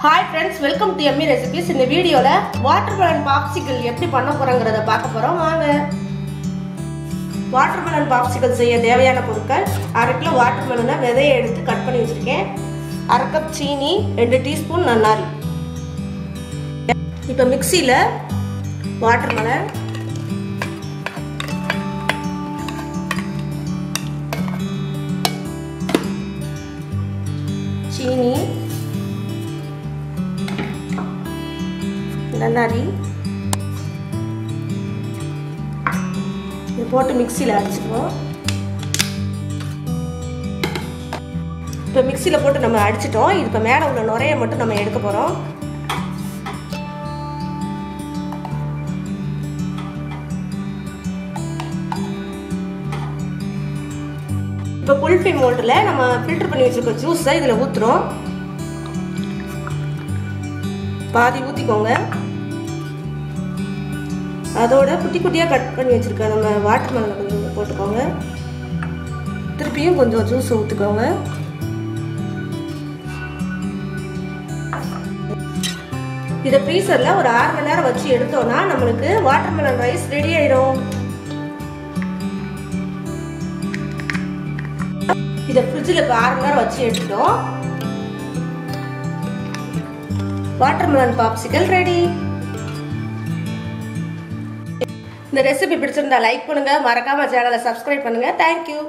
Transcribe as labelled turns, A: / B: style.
A: Hi friends welcome to Emmy recipes இந்த வீடியோவில் water melon popsicle எப்படி பண்ண போகிறோங்கிறத பார்க்க போகிறோம் வாங்க. வாட்டர் மெலன் பாப்சிக்கல் செய்ய தேவையான பொருட்கள் அரை கிலோ வாட்டர்மெலனை விதையை எடுத்து கட் பண்ணி வச்சுருக்கேன். அரை கப் சீனி ரெண்டு டீஸ்பூன் நன்னாரி. இப்போ மிக்சியில் வாட்டர்மெலன் சீனி நன்னாரி இது போட்டு மிக்சியில் அடிச்சுக்குவோம். இப்போ மிக்சியில் போட்டு நம்ம அடிச்சிட்டோம். இது இப்போ மேலே உள்ள நுரையை மட்டும் நம்ம எடுக்க போகிறோம் இப்போ குல்ஃபி மோல்டில் நம்ம ஃபில்டர் பண்ணி வச்சுருக்க ஜூஸை இதில் ஊற்றுறோம் பாதி ஊற்றிக்கோங்க அதோட குட்டி குட்டியாக கட் பண்ணி வச்சுருக்க நம்ம வாட்டர் மெலனை கொஞ்சம் போட்டுக்கோங்க. திருப்பியும் கொஞ்சம் ஜூஸ் ஊற்றுக்கோங்க இதை ஃப்ரீசரில் ஒரு ஆறு மணி நேரம் வச்சு எடுத்தோம்னா நம்மளுக்கு வாட்டர் மெலன் ரைஸ் ரெடி ஆயிடும் இதை ஃப்ரிட்ஜில் இப்போ ஆறு மணி நேரம் வச்சு எடுத்துட்டோம். வாட்டர்மெலன் பாப்சிக்கல் ரெடி இந்த ரெசிபி பிடிச்சிருந்தா லைக் பண்ணுங்க. மறக்காம சேனலை சப்ஸ்கிரைப் பண்ணுங்க. தேங்க்யூ